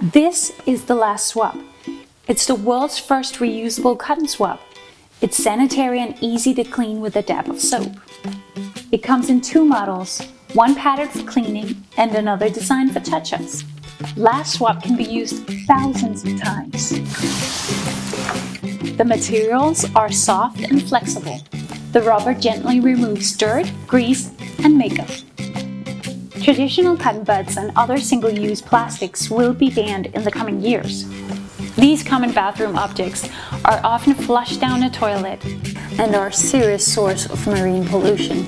This is the LastSwab. It's the world's first reusable cotton swab. It's sanitary and easy to clean with a dab of soap. It comes in two models, one patterned for cleaning and another designed for touch-ups. LastSwab can be used thousands of times. The materials are soft and flexible. The rubber gently removes dirt, grease, and makeup. Traditional cotton buds and other single-use plastics will be banned in the coming years. These common bathroom objects are often flushed down a toilet and are a serious source of marine pollution.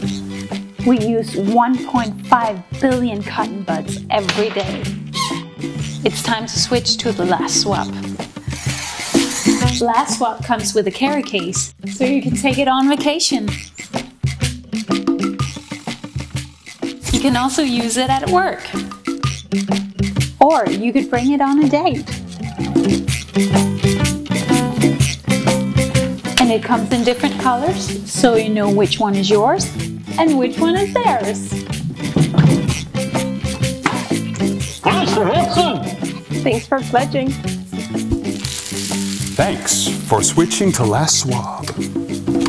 We use 1.5 billion cotton buds every day. It's time to switch to the LastSwab. Last swap comes with a carry case, so you can take it on vacation. You can also use it at work. Or you could bring it on a date. And it comes in different colors, so you know which one is yours and which one is theirs. Mr. Hudson! Thanks for pledging. Thanks for switching to LastSwab.